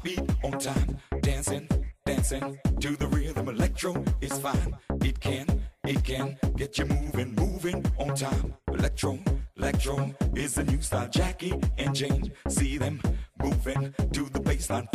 heartbeat on time. Dancing, dancing to the rhythm. Electro is fine. It can, it can get you moving, moving on time. Electro, electro is the new style. Jackie and Jane, see them moving to the baseline.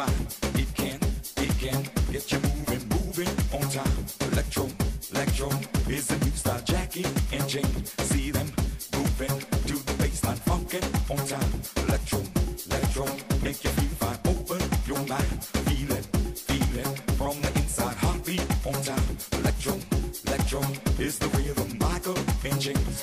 It can, it can get you moving, moving on time. Electro, electro is the new style. Jackie and Jane, see them moving to the baseline, funkin' on time. Electro, electro, make you feel fine. Open your mind, feel it, feel it from the inside. Heartbeat on time. Electro, electro is the rhythm. Michael and James,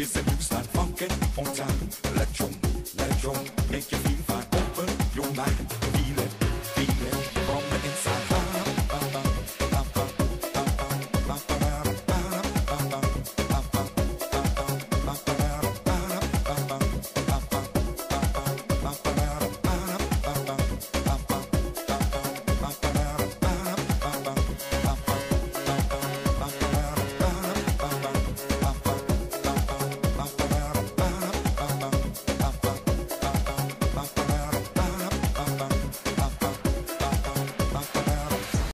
electro is the new style. Funkin' on time. Electro, electro make you feel fine. Open your mind.